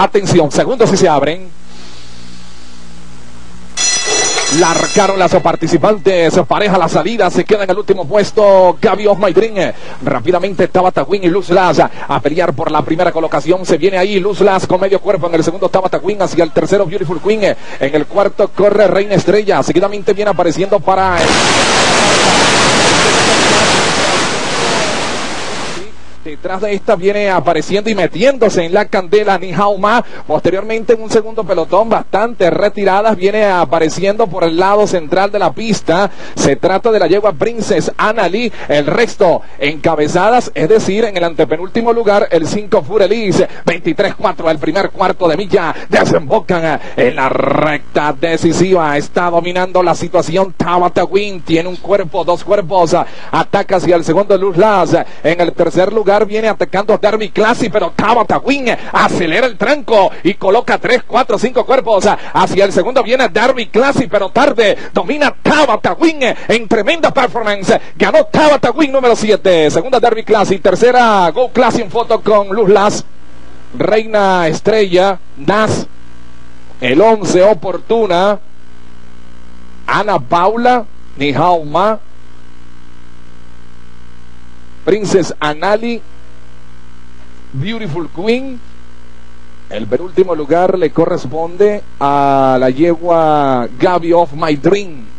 Atención, segundos si se abren. Largaron las participantes, pareja la salida, se queda en el último puesto Gaby Dream. Rápidamente Tabata Win y Luz Las a pelear por la primera colocación. Se viene ahí Luz Las con medio cuerpo en el segundo Tabata Win hacia el tercero Beautiful Queen. En el cuarto corre Reina Estrella. Seguidamente viene apareciendo para... Detrás de esta viene apareciendo y metiéndose en la candela Nijauma. Posteriormente en un segundo pelotón bastante retiradas viene apareciendo por el lado central de la pista. Se trata de la yegua Princess Annalie. El resto encabezadas, es decir, en el antepenúltimo lugar el 5 Furelis. 23-4 el primer cuarto de milla. Desembocan en la recta decisiva. Está dominando la situación Tabata Win. Tiene un cuerpo, dos cuerpos. Ataca hacia el segundo Luz Las. En el tercer lugar viene atacando a Darby Classy, pero Tabata Wing acelera el tranco y coloca 3, 4, 5 cuerpos. Hacia el segundo viene Darby Classy, pero tarde domina Tabata Wing en tremenda performance. Ganó Tabata Wing número 7. Segunda Darby Classy. Tercera Go Classy en foto con Luz Las. Reina Estrella. Nas. El 11 oportuna. Ana Paula. Nijauma. Princess Anali, Beautiful Queen. El penúltimo lugar le corresponde a la yegua Gaby of My Dream.